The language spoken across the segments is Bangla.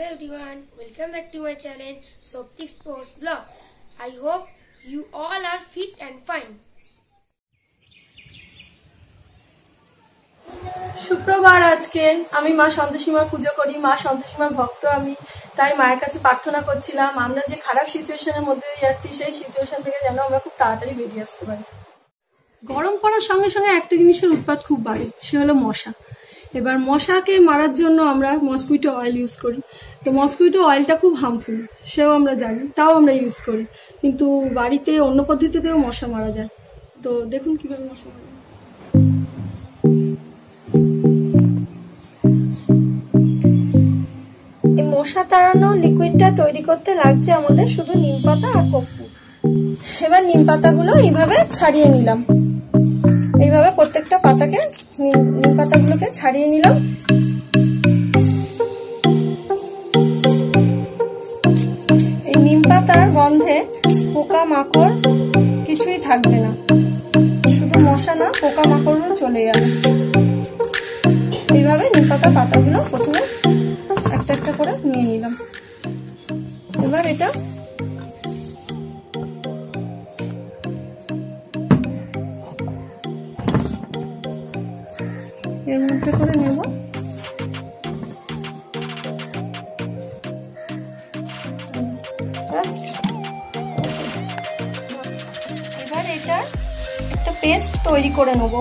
Hello everyone, welcome back to my channel Soptic Sports Blog. I hope you all are fit and fine. শুক্রবার আজকে আমি মা সন্তোষীমার পুজো করি মা সন্তোষীমার ভক্ত আমি তাই মায়ের কাছে প্রার্থনা করছিলাম আমরা যে খারাপ সিচুয়েশনের মধ্যে দিয়ে যাচ্ছি সেই সিচুয়েশন থেকে যেন আমরা খুব তাড়াতাড়ি বেরিয়ে আসতে পারি গরম পড়ার সঙ্গে সঙ্গে একটা জিনিসের উৎপাদ খুব বাড়ে সে হলো মশা এবার মশাকে মারার জন্য আমরা মসকুইটো অয়েল ইউজ করি। তো মসকুইটো অয়েলটা খুব হার্মফুল সেও আমরা জানি, তাও আমরা ইউজ করি। কিন্তু বাড়িতে অন্য পদ্ধতিতেও মশা মারা যায়। তো দেখুন কীভাবে মশা মারা মশা তাড়ানো লিকুইডটা তৈরি করতে লাগছে আমাদের শুধু নিম পাতা আর কর্পূর এবার নিম পাতাগুলো এইভাবে ছাড়িয়ে নিলাম। এইভাবে প্রত্যেকটা পাতাকে নিম পাতাগুলোকে ছাড়িয়ে নিলাম। এই নিম পাতার গন্ধে পোকা মাকড় কিছুই থাকবে না। শুধু মশা না, পোকা মাকড়ও চলে যাবে। এইভাবে নিম পাতা পাতাগুলো প্রথমে একটা একটা করে নিয়ে নিলাম। এবার এটা এর মধ্যে করে নেব। এবার এটা একটা পেস্ট তৈরি করে নেব।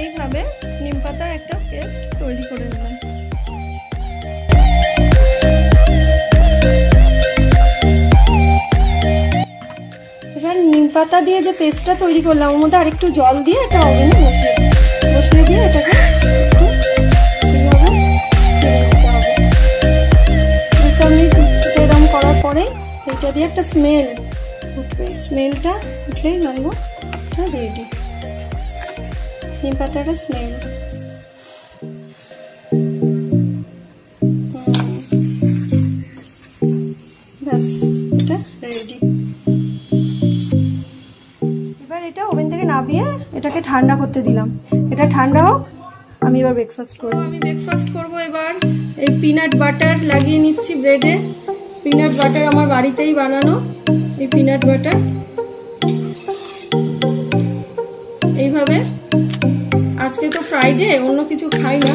এইভাবে নিম পাতার একটা পেস্ট তৈরি করে নিলাম এবার নিম পাতা দিয়ে যে পেস্টটা তৈরি করলাম, ওর মধ্যে আরেকটু জল দিয়ে এটা ওভেনে বসিয়ে বসিয়ে দিয়ে এটাকে দু করার দিয়ে একটা স্মেল উঠবে। স্মেলটা উঠলেই জানব রেডি নিম পাতাটা স্মেল ঠান্ডা করতে দিলাম। এটা ঠান্ডা হোক, আমি এবার ব্রেকফাস্ট করব। আমি ব্রেকফাস্ট করব এবার। এই পিনাট বাটার লাগিয়ে নিচ্ছি ব্রেডে পিনাট বাটার আমার বাড়িতেই বানানো। এই পিনাট বাটার এইভাবে। আজকে তো ফ্রাইডে অন্য কিছু খাই না।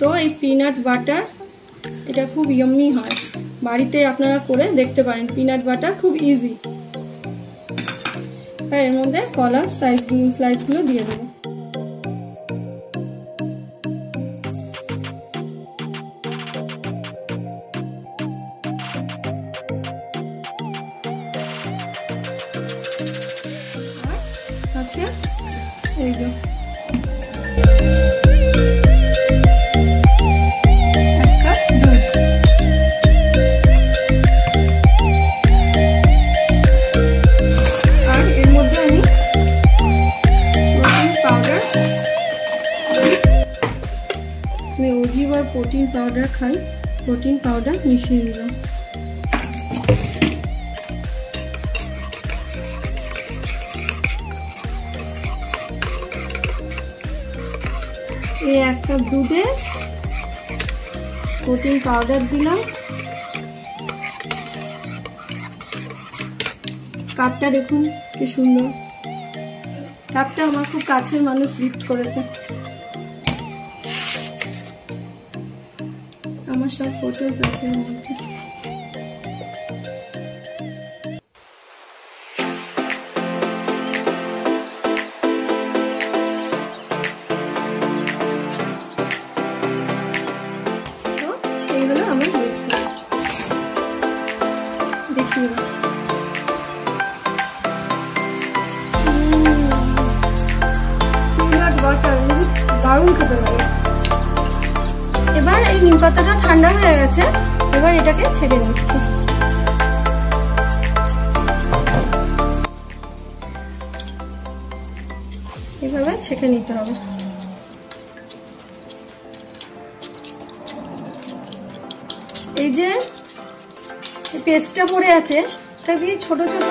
তো এই পিনাট বাটার এটা খুব ইয়ম্মি হয়। বাড়িতে আপনারা করে দেখতে পারেন। পিনাট বাটার খুব ইজি আর এর মধ্যে কলা সাইজগুলো স্লাইসগুলো দিয়ে দেবো। আছে এই যে। প্রোটিন পাউডার খাই প্রোটিন পাউডার মিশিয়ে নিলাম। এই এক কাপ দুধে প্রোটিন পাউডার দিলাম। কাপটা দেখুন কি সুন্দর। কাপটা আমার খুব কাছের মানুষ গিফট করেছে। ব্রেকফাস্ট দেখি এবার। পিনাট বাটার দারুণ খেতে লাগে এবার এই নিম পাতাটা ঠান্ডা হয়ে গেছে, এবার এটাকে ছেড়ে নিচ্ছি এভাবে ছেঁকে নিতে হবে। এই যে পেস্টটা পড়ে আছে, এটা দিয়ে ছোট ছোট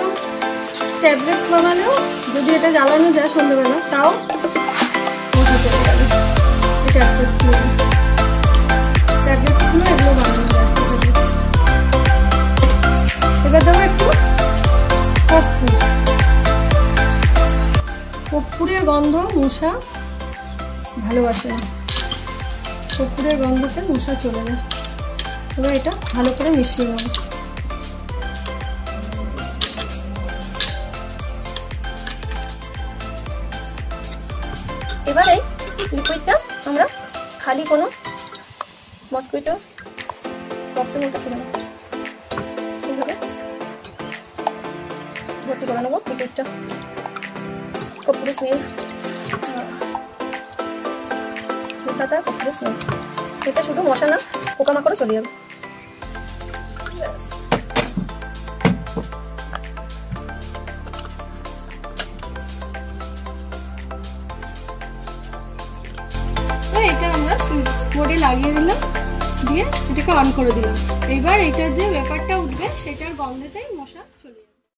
ট্যাবলেটস বানালেও যদি এটা জ্বালানো যায় সন্ধ্যেবেলা, তাও কর্পূরের গন্ধ মশা ভালোবাসে না। কর্পূরের গন্ধতে মশা চলে যায়। এবার এটা ভালো করে মিশিয়ে নেব। এবারে লিকুইডটা আমরা খালি কোনো মসকুইটো বক্সের মধ্যে ফেলে নেব। ভর্তি করে নেব লিকুইডটা স্মেল। পাতা এটা শুধু মশা না চলে যাবে। আমরা লাগিয়ে দিলাম, দিয়ে এটাকে অন করে দিলাম। এবার এটার যে ব্যাপারটা উঠবে, সেটার গন্ধেতেই মশা চলে